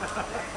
えっ?